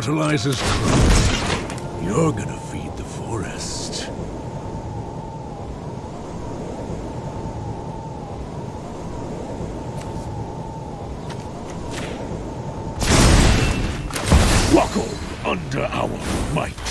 fertilizer's crop. You're gonna feed the forest. Buckle under our might.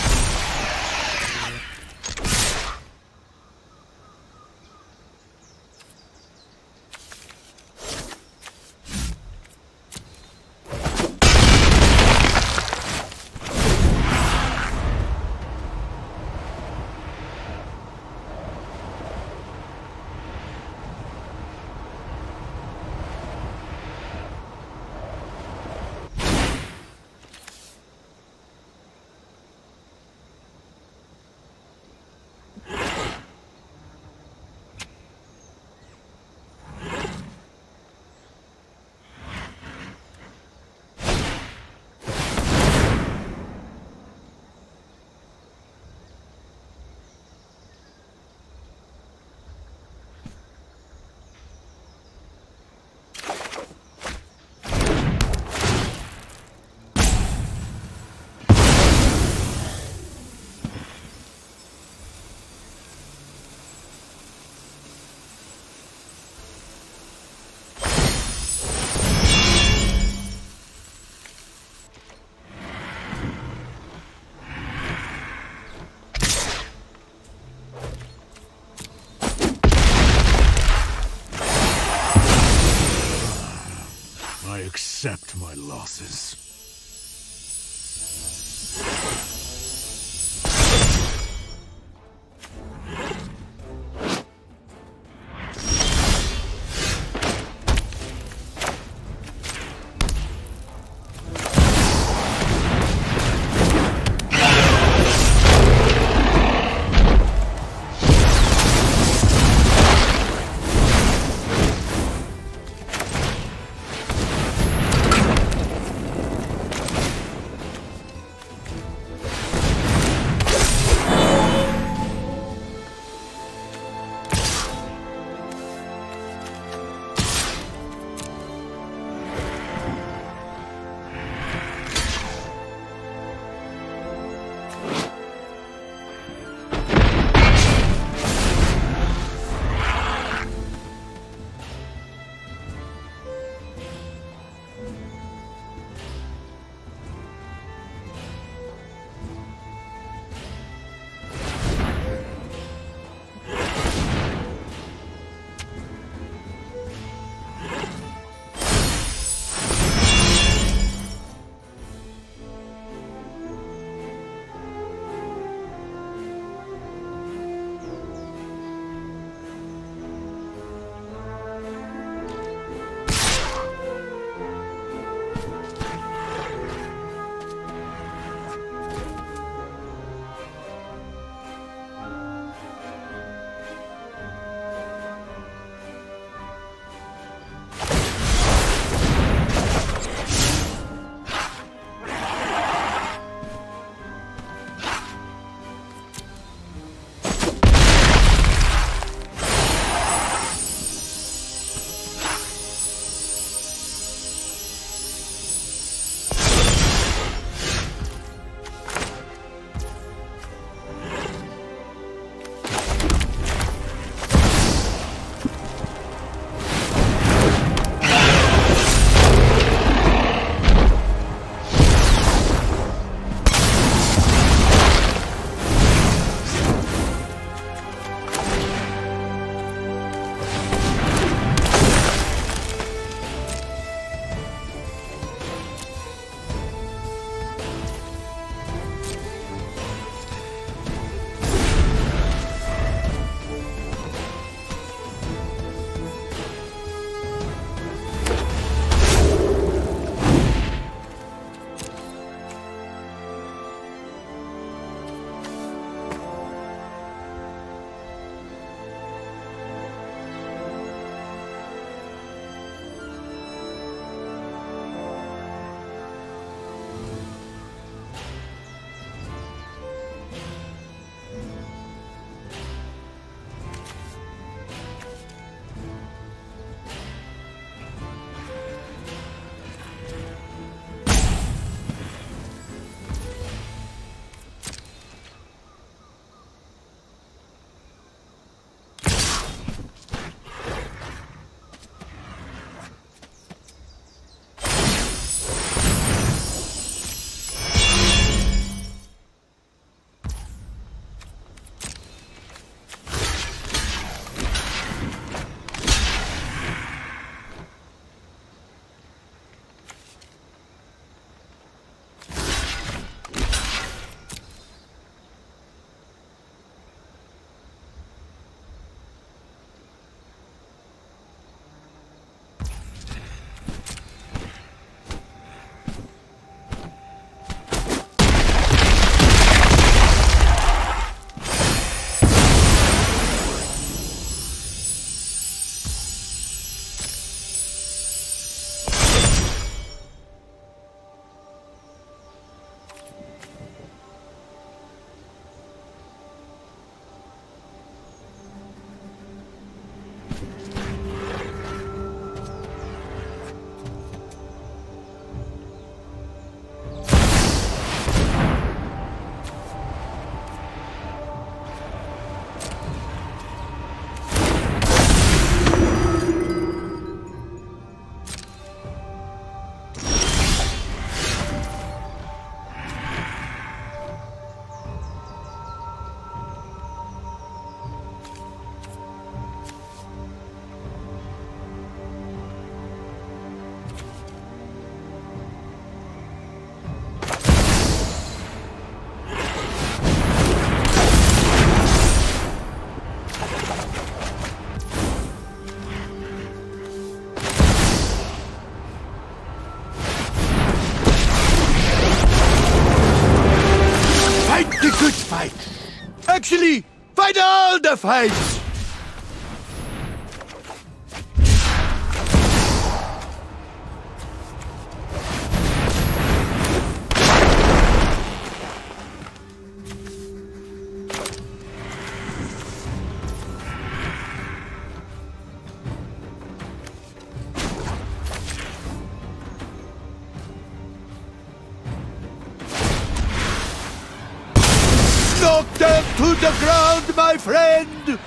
Accept all Knock them to the ground, my friend!